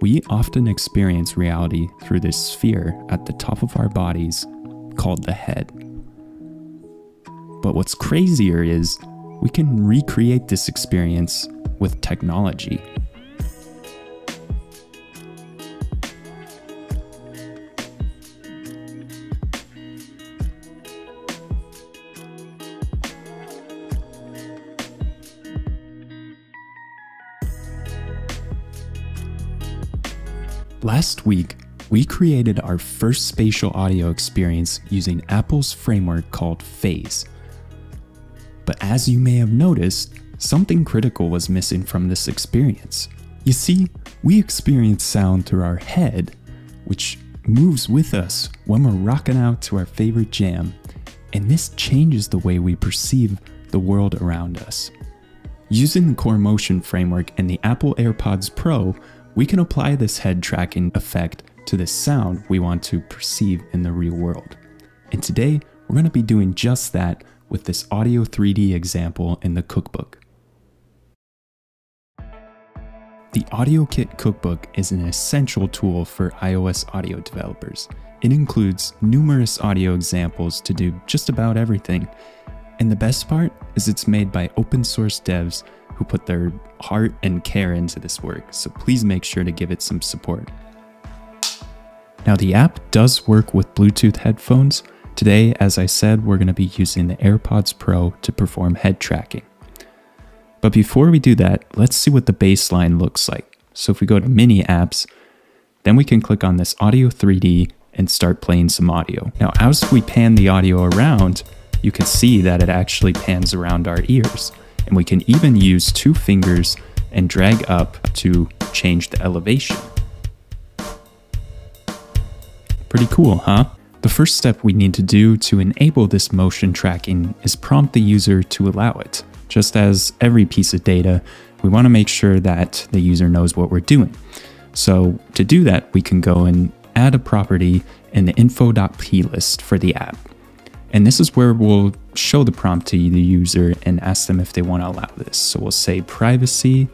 We often experience reality through this sphere at the top of our bodies called the head. But what's crazier is we can recreate this experience with technology. Last week, we created our first spatial audio experience using Apple's framework called Phase. But as you may have noticed, something critical was missing from this experience. You see, we experience sound through our head, which moves with us when we're rocking out to our favorite jam, and this changes the way we perceive the world around us. Using the Core Motion framework and the Apple AirPods Pro, we can apply this head tracking effect to the sound we want to perceive in the real world. And today, we're going to be doing just that with this Audio 3D example in the cookbook. The AudioKit Cookbook is an essential tool for iOS audio developers. It includes numerous audio examples to do just about everything. And the best part is it's made by open source devs who put their heart and care into this work, so please make sure to give it some support. Now, the app does work with Bluetooth headphones. Today, as I said, we're going to be using the AirPods Pro to perform head tracking. But before we do that, let's see what the baseline looks like. So if we go to Mini Apps, then we can click on this Audio 3D and start playing some audio. Now, as we pan the audio around, you can see that it actually pans around our ears and we can even use two fingers and drag up to change the elevation. Pretty cool, huh? The first step we need to do to enable this motion tracking is prompt the user to allow it. Just as every piece of data, we want to make sure that the user knows what we're doing. So to do that, we can go and add a property in the info.plist for the app. And this is where we'll show the prompt to the user and ask them if they want to allow this. So we'll say privacy,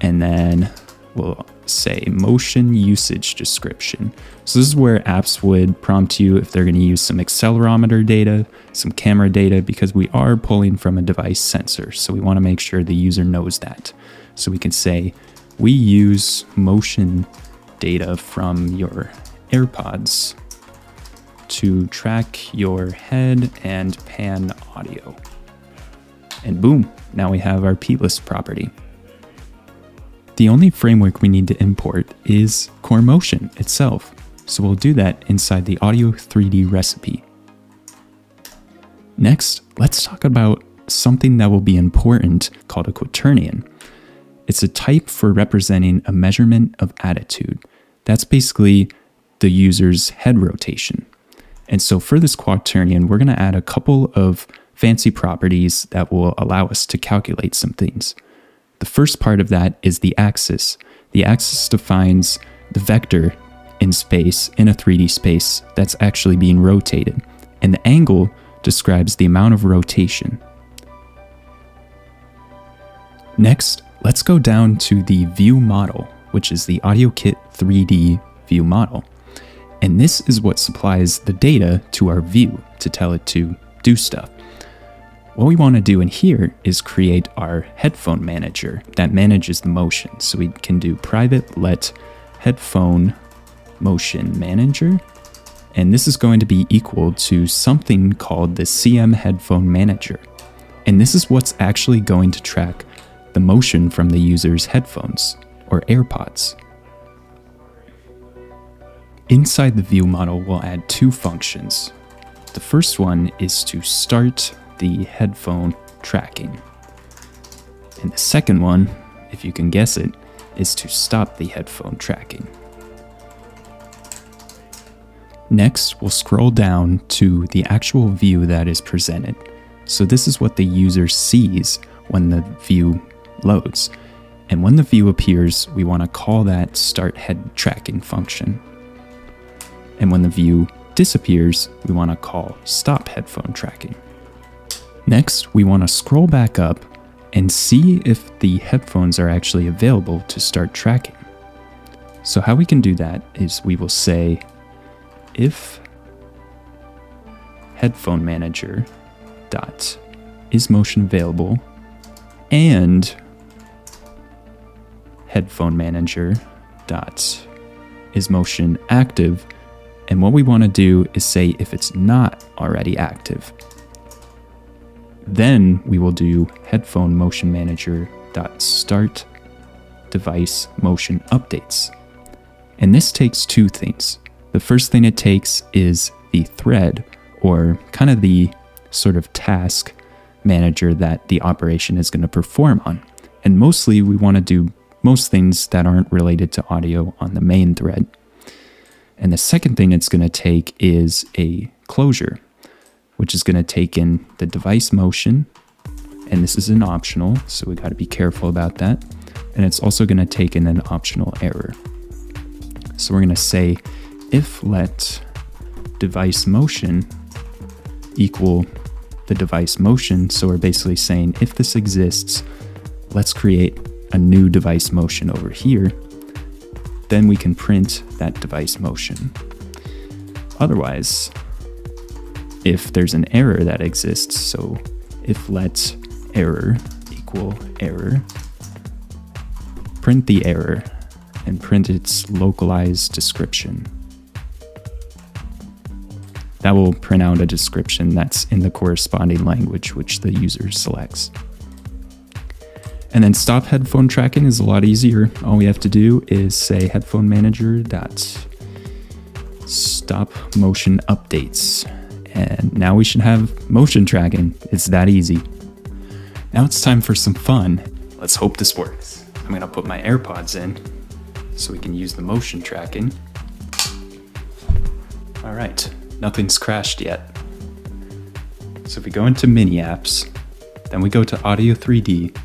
and then we'll say motion usage description. So this is where apps would prompt you if they're going to use some accelerometer data, some camera data, because we are pulling from a device sensor. So we want to make sure the user knows that. So we can say, we use motion data from your AirPods to track your head and pan audio. And boom, now we have our plist property. The only framework we need to import is Core Motion itself, so we'll do that inside the Audio 3D recipe. Next, let's talk about something that will be important called a quaternion. It's a type for representing a measurement of attitude. That's basically the user's head rotation. And so for this quaternion, we're going to add a couple of fancy properties that will allow us to calculate some things. The first part of that is the axis. The axis defines the vector in space, in a 3D space, that's actually being rotated. And the angle describes the amount of rotation. Next, let's go down to the view model, which is the AudioKit 3D view model. And this is what supplies the data to our view to tell it to do stuff. What we want to do in here is create our headphone manager that manages the motion. So we can do private let headphone motion manager. And this is going to be equal to something called the CM headphone manager. And this is what's actually going to track the motion from the user's headphones or AirPods. Inside the view model, we'll add two functions. The first one is to start the headphone tracking. And the second one, if you can guess it, is to stop the headphone tracking. Next, we'll scroll down to the actual view that is presented. So this is what the user sees when the view loads. And when the view appears, we want to call that start head tracking function. And when the view disappears, we want to call stop headphone tracking. Next, we want to scroll back up and see if the headphones are actually available to start tracking. So how we can do that is we will say if headphone manager dot is motion available and headphone manager dot is motion active and what we want to do is say if it's not already active then we will do headphone motion manager dot start device motion updates and this takes two things the first thing it takes is the thread or kind of the sort of task manager that the operation is going to perform on. And mostly we want to do most things that aren't related to audio on the main thread. And the second thing it's going to take is a closure, which is going to take in the device motion. And this is an optional, so we got to be careful about that. And it's also going to take in an optional error. So we're going to say if let device motion equal the device motion. So we're basically saying if this exists, let's create a new device motion over here. Then we can print that device motion. Otherwise, if there's an error that exists, so if let error equal error, print the error and print its localized description that will print out a description that's in the corresponding language which the user selects. And then stop headphone tracking is a lot easier. All we have to do is say headphone manager dot stop motion updates. And now we should have motion tracking. It's that easy. Now it's time for some fun. Let's hope this works. I'm gonna put my AirPods in so we can use the motion tracking. All right, nothing's crashed yet. So if we go into mini apps, then we go to Audio 3D,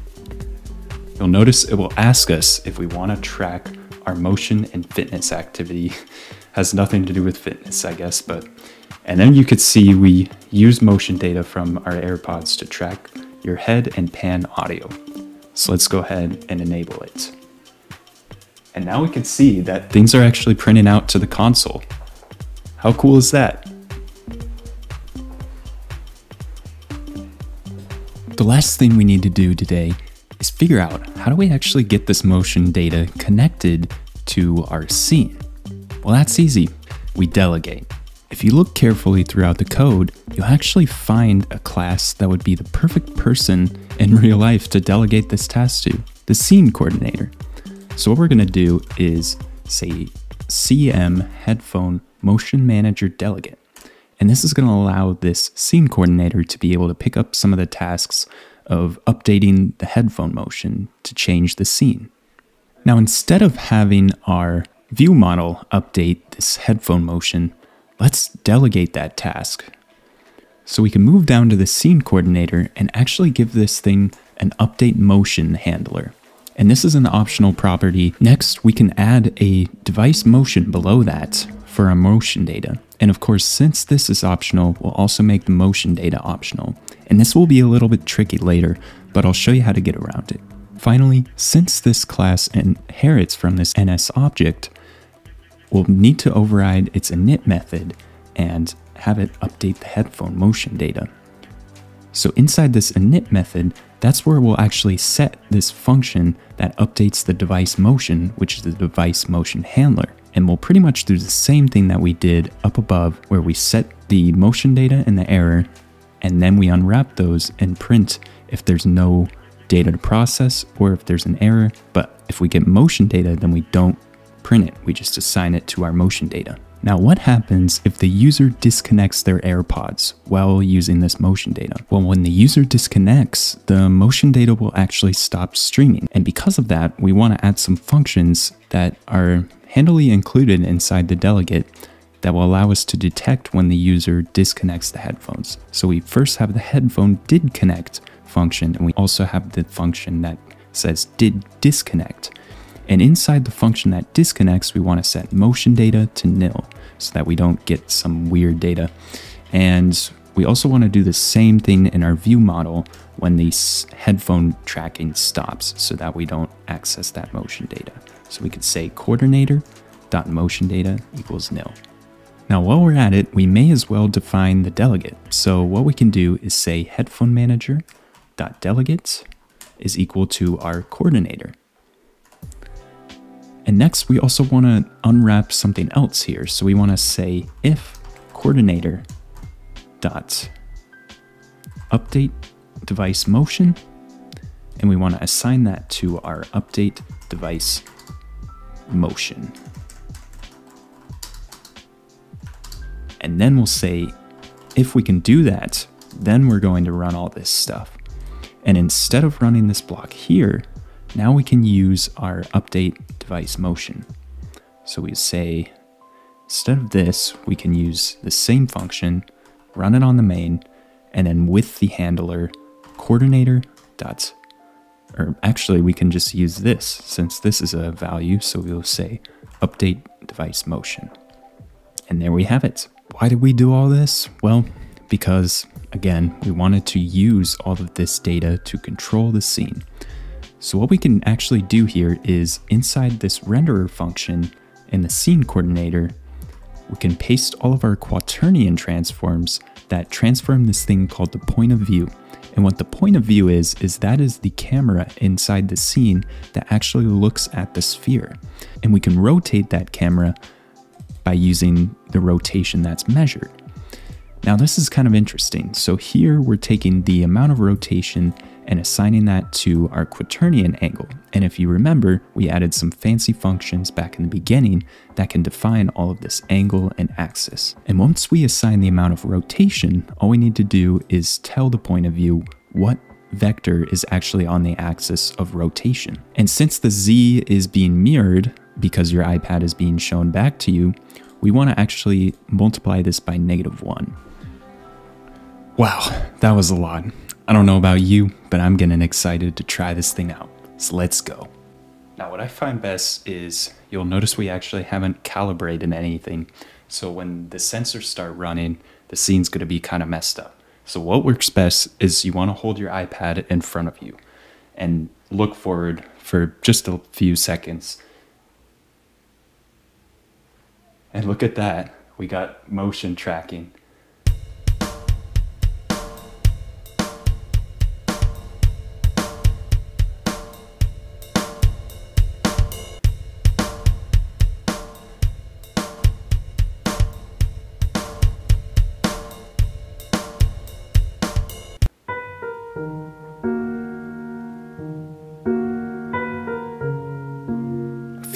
you'll notice it will ask us if we want to track our motion and fitness activity. Has nothing to do with fitness, I guess, but and then you could see we use motion data from our AirPods to track your head and pan audio. So let's go ahead and enable it. And now we can see that things are actually printing out to the console. How cool is that? The last thing we need to do today is figure out how do we actually get this motion data connected to our scene? Well, that's easy. We delegate. If you look carefully throughout the code, you'll actually find a class that would be the perfect person in real life to delegate this task to, the scene coordinator. So what we're gonna do is say CM headphone motion manager delegate. And this is going to allow this scene coordinator to be able to pick up some of the tasks of updating the headphone motion to change the scene. Now, instead of having our view model update this headphone motion, let's delegate that task. So we can move down to the scene coordinator and actually give this thing an update motion handler. And this is an optional property. Next, we can add a device motion below that for our motion data. And of course, since this is optional, we'll also make the motion data optional. And this will be a little bit tricky later, but I'll show you how to get around it. Finally, since this class inherits from this NS object, we'll need to override its init method and have it update the headphone motion data. So inside this init method, that's where we'll actually set this function that updates the device motion, which is the device motion handler. And we'll pretty much do the same thing that we did up above, where we set the motion data and the error, and then we unwrap those and print if there's no data to process or if there's an error. But if we get motion data, then we don't print it, we just assign it to our motion data. Now, what happens if the user disconnects their AirPods while using this motion data? Well, when the user disconnects, the motion data will actually stop streaming. And because of that, we want to add some functions that are handily included inside the delegate that will allow us to detect when the user disconnects the headphones. So we first have the headphone did connect function, and we also have the function that says did disconnect. And inside the function that disconnects, we want to set motion data to nil so that we don't get some weird data. And we also want to do the same thing in our view model when the headphone tracking stops so that we don't access that motion data. So we could say coordinator dot motion data equals nil. Now while we're at it, we may as well define the delegate. So what we can do is say headphone manager dot delegate is equal to our coordinator. And next we also want to unwrap something else here. So we want to say if coordinator dot update device motion and we want to assign that to our update device motion. And then we'll say, if we can do that, then we're going to run all this stuff. And instead of running this block here, now we can use our update device motion. So we say, instead of this, we can use the same function, run it on the main, and then with the handler, coordinator dot or actually we can just use this since this is a value. So we'll say update device motion. And there we have it. Why did we do all this? Well, because again, we wanted to use all of this data to control the scene. So what we can actually do here is inside this renderer function in the scene coordinator, we can paste all of our quaternion transforms that transform this thing called the point of view. And what the point of view is, is that is the camera inside the scene that actually looks at the sphere. And we can rotate that camera by using the rotation that's measured. Now this is kind of interesting. So here we're taking the amount of rotation and assigning that to our quaternion angle. And if you remember, we added some fancy functions back in the beginning that can define all of this angle and axis. And once we assign the amount of rotation, all we need to do is tell the point of view what vector is actually on the axis of rotation. And since the z is being mirrored because your iPad is being shown back to you, we want to actually multiply this by negative 1. Wow, that was a lot. I don't know about you, but I'm getting excited to try this thing out. So let's go. Now what I find best is you'll notice we actually haven't calibrated anything. So when the sensors start running, the scene's gonna be kind of messed up. So what works best is you wanna hold your iPad in front of you and look forward for just a few seconds. And look at that, we got motion tracking.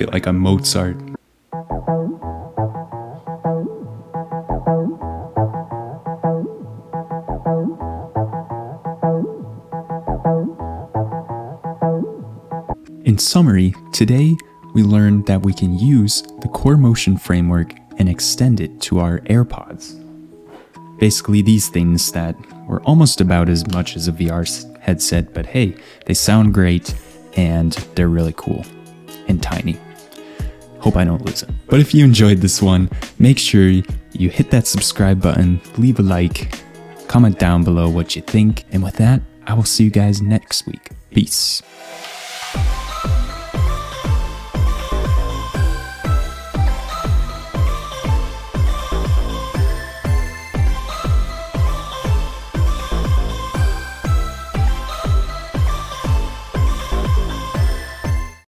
Feel like I'm Mozart. In summary, today we learned that we can use the Core Motion framework and extend it to our AirPods. Basically these things that were almost about as much as a VR headset, but hey, they sound great and they're really cool and tiny. Hope I don't lose it. But if you enjoyed this one, make sure you hit that subscribe button, leave a like, comment down below what you think, and with that, I will see you guys next week. Peace.